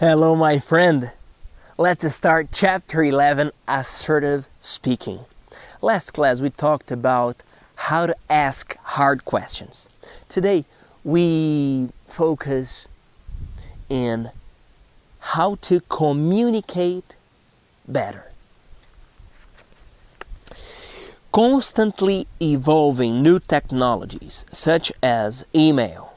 Hello, my friend. Let's start chapter 11 Assertive Speaking. Last class we talked about how to ask hard questions. Today we focus in how to communicate better. Constantly evolving new technologies such as email,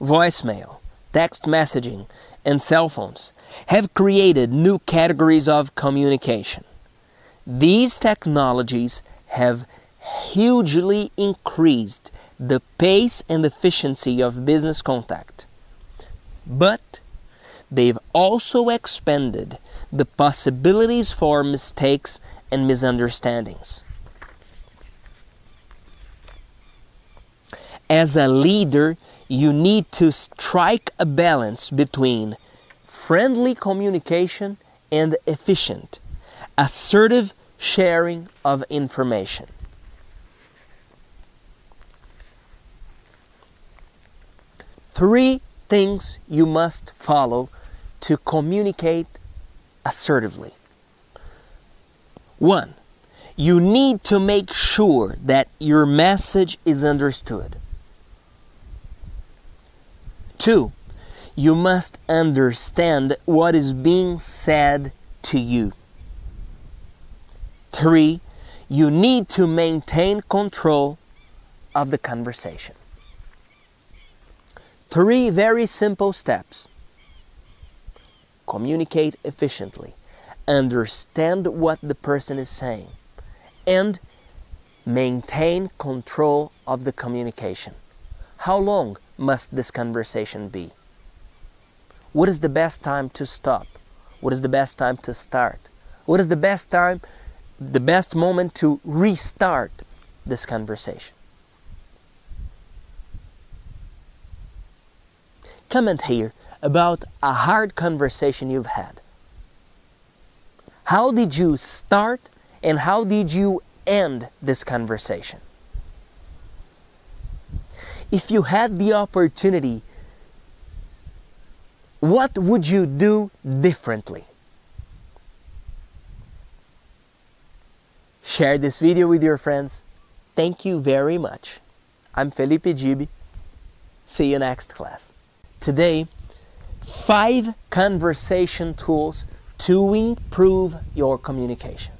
voicemail, text messaging, and cell phones have created new categories of communication. These technologies have hugely increased the pace and efficiency of business contact. But they've also expanded the possibilities for mistakes and misunderstandings. As a leader, you need to strike a balance between friendly communication and efficient, assertive sharing of information. Three things you must follow to communicate assertively. One, you need to make sure that your message is understood. Two, you must understand what is being said to you. Three, you need to maintain control of the conversation. Three very simple steps. Communicate efficiently, understand what the person is saying, and maintain control of the communication. How long must this conversation be? What is the best time to stop? What is the best time to start? What is the best time, the best moment to restart this conversation? Comment here about a hard conversation you've had. How did you start and how did you end this conversation? If you had the opportunity, what would you do differently? Share this video with your friends. Thank you very much. I'm Felipe Dib. See you next class. Today, five conversation tools to improve your communication.